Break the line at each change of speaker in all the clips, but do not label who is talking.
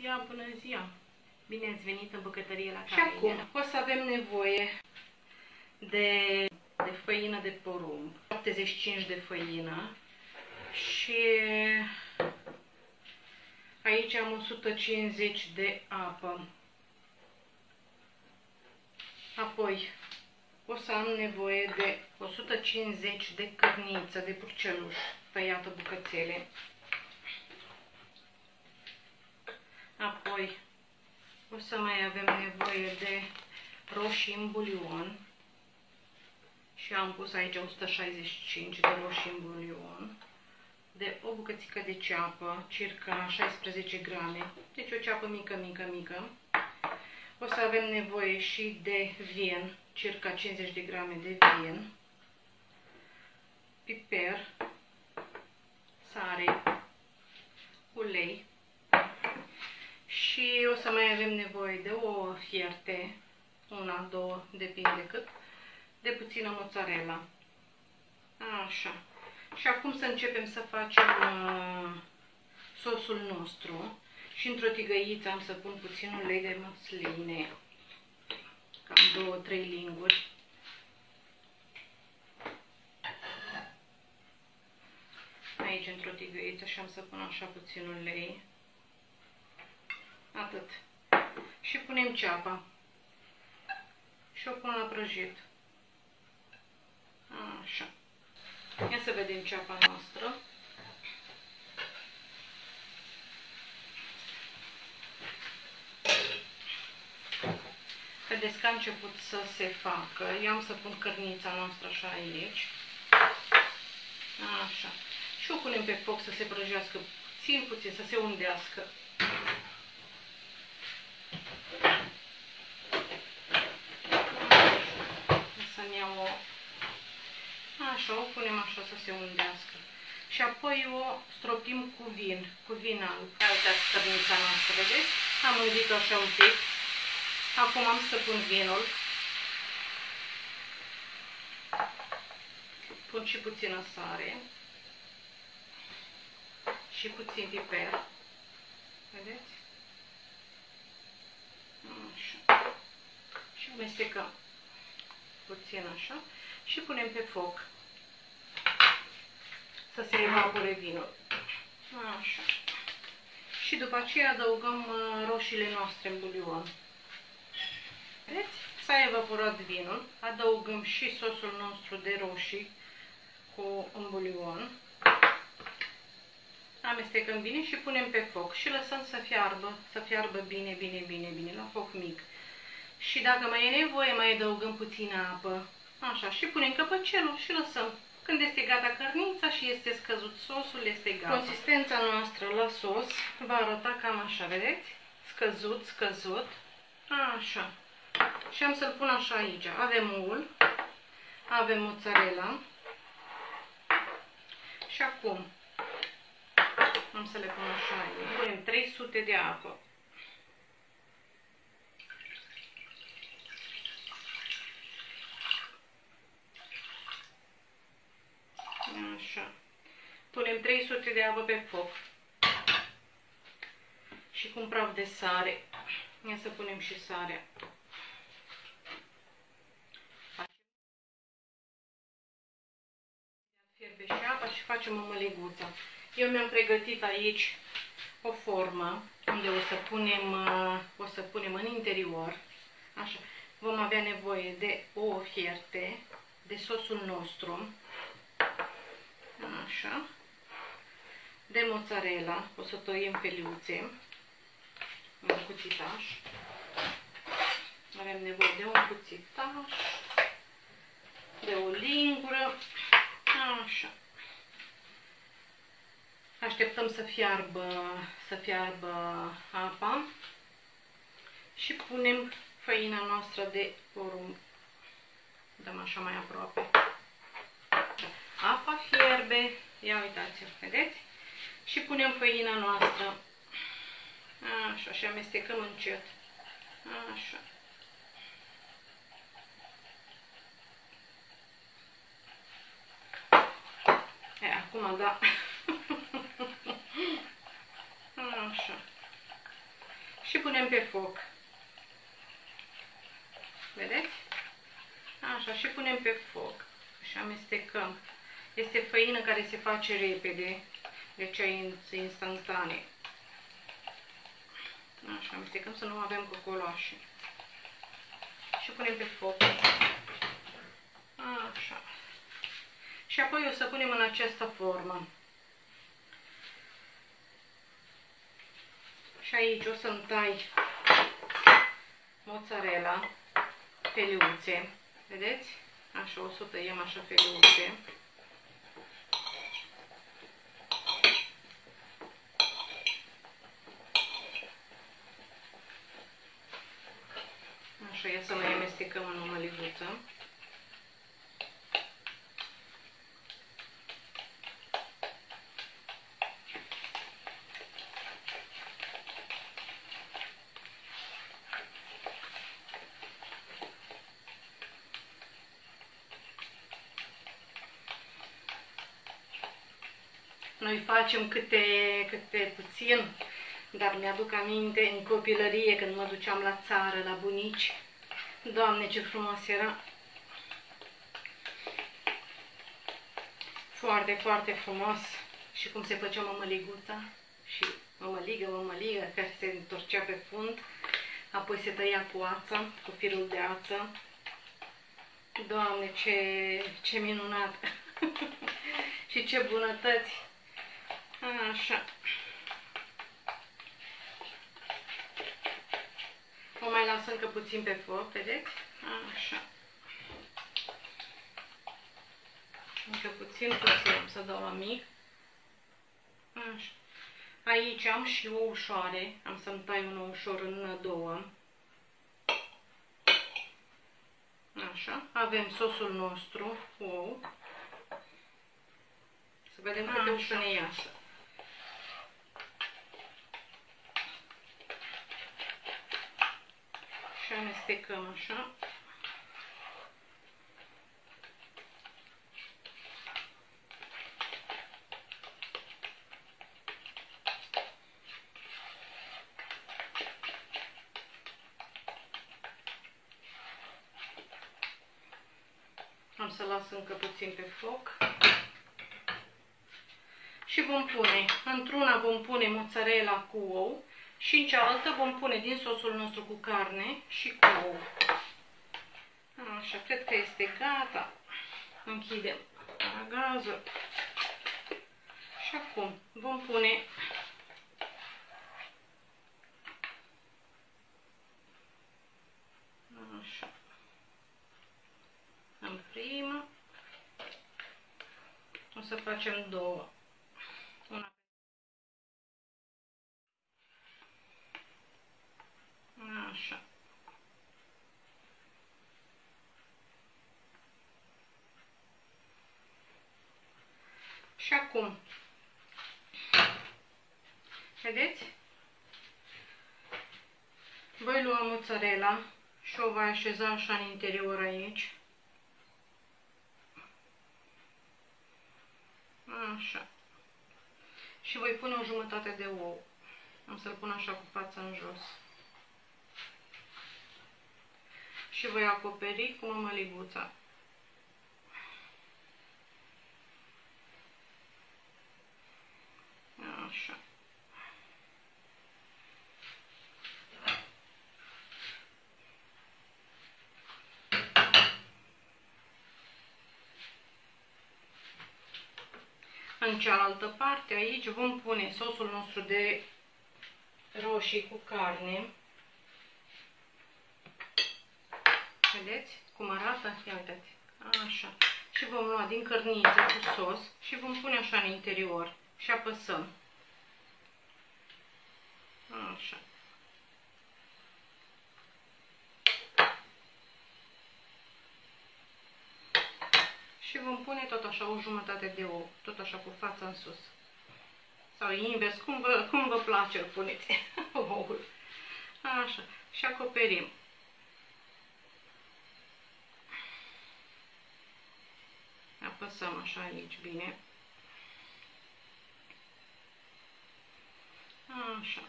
ziua, bună ziua! Bine ați venit în bucătărie la
Și
Carine.
acum o să avem nevoie de, de făină de porumb, 75 de făină și aici am 150 de apă. Apoi o să am nevoie de 150 de cărniță de purceluș tăiată bucățele. Apoi o să mai avem nevoie de roșii în bulion. Și am pus aici 165 de roșii în bulion. De o bucățică de ceapă, circa 16 grame. Deci o ceapă mică, mică, mică. O să avem nevoie și de vin, circa 50 de grame de vin. Piper, sare, ulei și o să mai avem nevoie de o fierte, una, două, depinde cât, de puțină mozzarella. Așa. Și acum să începem să facem uh, sosul nostru. Și într-o tigăiță am să pun puțin ulei de măsline. Cam două, trei linguri. Aici într-o tigăiță și am să pun așa puțin ulei. Atât. Și punem ceapa. Și o pun la prăjit. Așa. Ia să vedem ceapa noastră. Vedeți că a început să se facă. Eu am să pun cărnița noastră așa aici. Așa. Și o punem pe foc să se prăjească puțin, puțin, să se undească. Să-mi iau o... Așa, o punem așa să se undească. Și apoi o stropim cu vin, cu vin alb. Ia uitați cărnița noastră, vedeți? Am undit-o așa un pic. Acum am să pun vinul. Pun și puțină sare. Și puțin piper. Vedeți? Așa. Și amestecăm puțin așa și punem pe foc să se evapore vinul. Așa. Și după aceea adăugăm uh, roșiile noastre în bulion. Vedeți? S-a evaporat vinul. Adăugăm și sosul nostru de roșii cu un bulion. Amestecăm bine și punem pe foc și lăsăm să fiarbă, să fiarbă bine, bine, bine, bine, la foc mic. Și dacă mai e nevoie, mai adăugăm puțină apă. Așa, și punem căpăcelul și lăsăm. Când este gata cărnița și este scăzut sosul, este gata. Consistența noastră la sos va arăta cam așa, vedeți? Scăzut, scăzut. Așa. Și am să-l pun așa aici. Avem ul, avem mozzarella. Și acum am să le pun așa aici. Punem 300 de apă. Așa. Punem 300 de apă pe foc. Și cu un praf de sare. Ia să punem și sarea. Fierbe și apa și facem o măleguță. Eu mi-am pregătit aici o formă unde o să punem, o să punem în interior. Așa. Vom avea nevoie de o fierte, de sosul nostru. Așa. De mozzarella, o să toiem peliuțe, un cuțitaș. Avem nevoie de un cuțitaș, de o lingură, așa. Așteptăm să fiarbă, să fiarbă apa și punem făina noastră de porumb. Dăm așa mai aproape. Apa fierbe, ia uitați-o, vedeți? Și punem făina noastră. Așa, și amestecăm încet. Așa. E, acum, da. Așa. și punem pe foc. Vedeți? Așa, și punem pe foc și amestecăm. Este făină care se face repede, deci e instantane. Așa, amestecăm să nu avem cocoloașe. Și punem pe foc. Așa. Și apoi o să punem în această formă. Și aici o să-mi tai mozzarella, feliuțe. Vedeți? Așa, o să tăiem așa feliuțe. Așa, ia să mai amestecăm în o măliguță. Noi facem câte, câte puțin, dar mi-aduc aminte în copilărie când mă duceam la țară, la bunici. Doamne, ce frumos era! Foarte, foarte frumos. Și cum se făcea mămăliguța și mămăligă, mămăligă, care se întorcea pe fund. Apoi se tăia cu ață, cu firul de ață. Doamne, ce, ce minunat! și ce bunătăți! Așa. O mai las încă puțin pe foc, vedeți? Așa. Încă puțin, puțin, am să dau la mic. Așa. Aici am și o ușoare, am să-mi tai un ușor în două. Așa, avem sosul nostru, ou. Să vedem câte ușă ne iasă. Și amestecăm așa. Am să las încă puțin pe foc. Și vom pune, într-una vom pune mozzarella cu ou și în cealaltă vom pune din sosul nostru cu carne și cu ou. Așa, cred că este gata. Închidem gazul. Și acum vom pune Așa. În prima o să facem două. Așa. Și acum, vedeți? Voi lua mozzarella și o voi așeza așa în interior aici. Așa. Și voi pune o jumătate de ou. Am să-l pun așa cu fața în jos. și voi acoperi cu mămăliguța. Așa. În cealaltă parte, aici vom pune sosul nostru de roșii cu carne. Vedeți cum arată? Ia uitați. Așa. Și vom lua din cărniță cu sos și vom pune așa în interior. Și apăsăm. Așa. Și vom pune tot așa o jumătate de ou, tot așa cu fața în sus. Sau invers, cum vă, cum vă place, îl puneți oul. Așa. Și acoperim. apăsăm așa aici bine. Așa.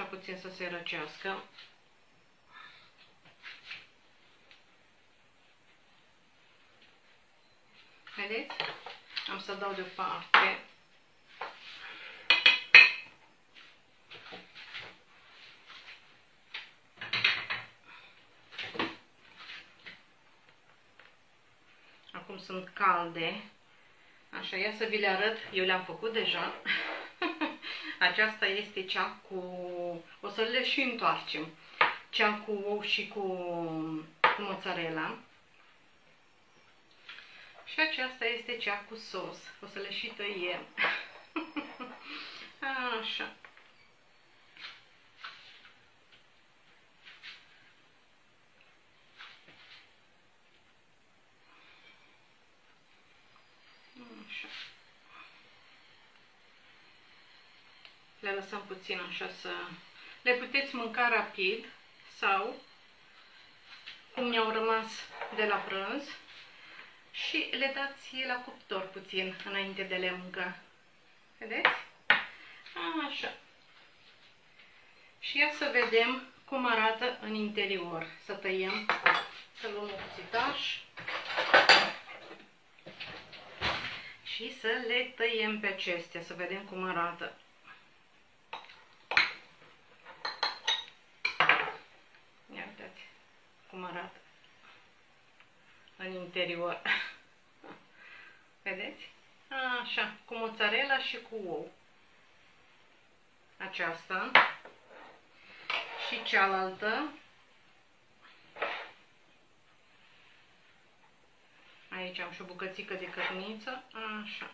Așa puțin să se răcească. Vedeți? Am să dau deoparte. Acum sunt calde. Așa, ia să vi le arăt. Eu le-am făcut deja. Aceasta este cea cu... O să le și întoarcem. Cea cu ou și cu, cu mozzarella. Și aceasta este cea cu sos. O să le și tăiem. Așa. Așa. Le lăsăm puțin așa să... Le puteți mânca rapid sau cum mi-au rămas de la prânz și le dați la cuptor puțin înainte de le mânca. Vedeți? Așa. Și ia să vedem cum arată în interior. Să tăiem, să luăm un cuțitaș și să le tăiem pe acestea, să vedem cum arată. Ia uitați cum arată în interior. Vedeți? Așa, cu mozzarella și cu ou. Aceasta. Și cealaltă. Aici am și o bucățică de cărniță. Așa.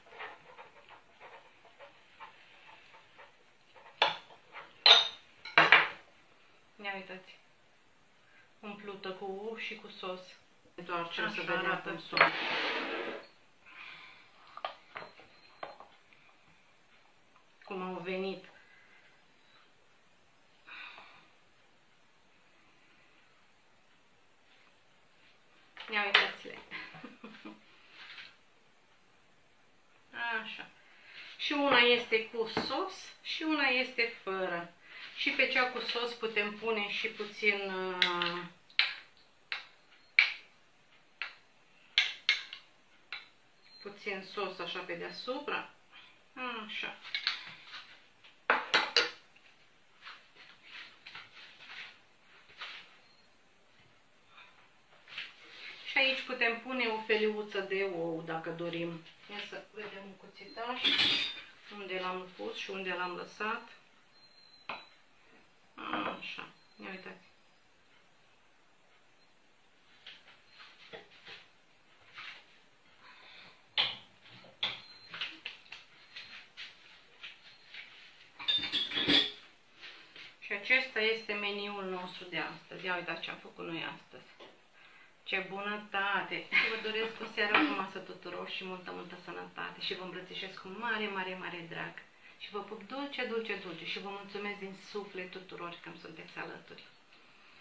Ia uitați. Umplută cu ou și cu sos. Întoarcem să vedem cum sunt. Cum au venit. Ia uitați-le. Așa. Și una este cu sos și una este fără. Și pe cea cu sos putem pune și puțin uh, puțin sos așa pe deasupra. Așa. Și aici putem pune o feliuță de ou, dacă dorim. Ia să vedem un cuțitaș unde l-am pus și unde l-am lăsat. Așa. Ia uitați. Și acesta este meniul nostru de astăzi. Ia uitați ce am făcut noi astăzi. Ce bunătate! Și vă doresc o seară frumoasă tuturor și multă, multă sănătate și vă îmbrățișez cu mare, mare, mare drag. Și vă pup dulce, dulce, dulce și vă mulțumesc din suflet tuturor că îmi sunteți alături.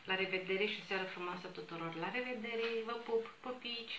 La revedere și o seară frumoasă tuturor. La revedere, vă pup, pupici!